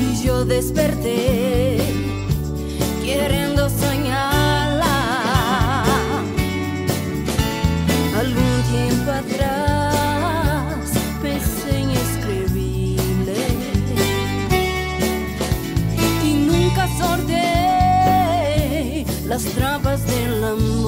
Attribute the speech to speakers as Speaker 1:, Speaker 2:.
Speaker 1: Y yo desperté queriendo soñarla. Algún tiempo atrás pensé en escribirle y nunca sorteé las trampas del amor.